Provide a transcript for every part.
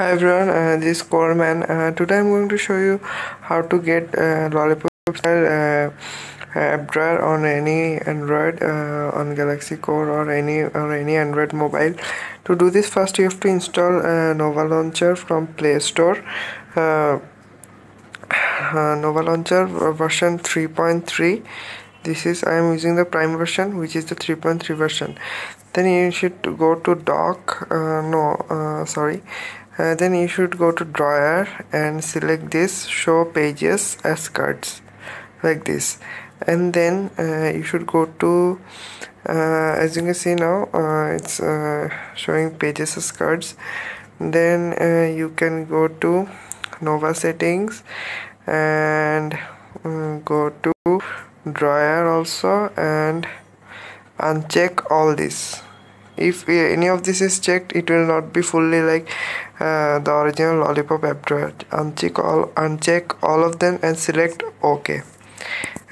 Hi everyone, uh, this is Coreman. Uh, today I'm going to show you how to get uh, Lollipop style uh, app drawer on any Android uh, on Galaxy Core or any or any Android mobile. To do this, first you have to install uh, Nova Launcher from Play Store. Uh, Nova Launcher version 3.3 this is I am using the prime version which is the 3.3 version then you should go to dock uh, no uh, sorry uh, then you should go to drawer and select this show pages as cards like this. And then uh, you should go to uh, as you can see now uh, it's showing pages as cards. Then you can go to Nova settings and go to drawer also and uncheck all this if any of this is checked it will not be fully like uh, the original lollipop app drawer uncheck all uncheck all of them and select ok.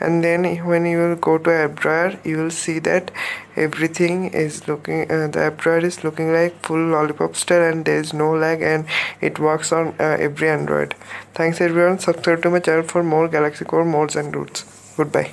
And then when you will go to app drawer you will see that everything is looking uh, the app drawer is looking like full lollipop style and there is no lag and it works on uh, every android. Thanks everyone. Subscribe to my channel for more galaxy core modes and roots goodbye